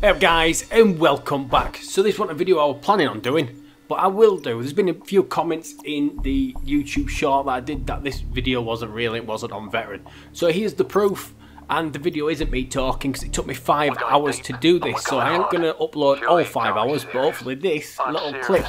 Hey up guys and welcome back. So this wasn't a video I was planning on doing, but I will do. There's been a few comments in the YouTube short that I did that this video wasn't real, it wasn't on veteran. So here's the proof and the video isn't me talking because it took me five hours to do this so I ain't going to upload all five hours but hopefully this little clip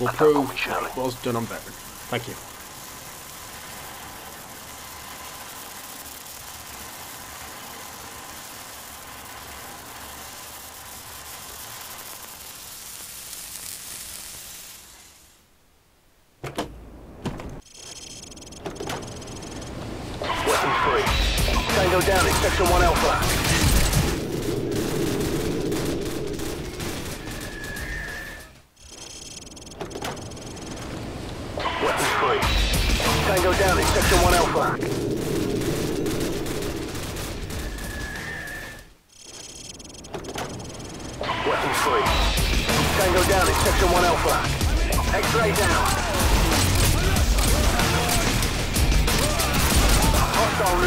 will prove it was done on veteran. Thank you. Free. Tango down in Section 1 Alpha. Tango down in Section 1 Alpha. Weapon free. Tango down in Section 1 Alpha. X-ray down.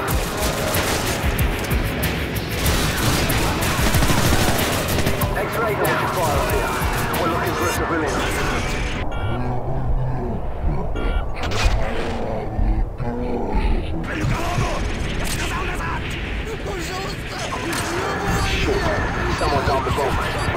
down. X-ray down. We're looking for a civilian. Someone's on the boat.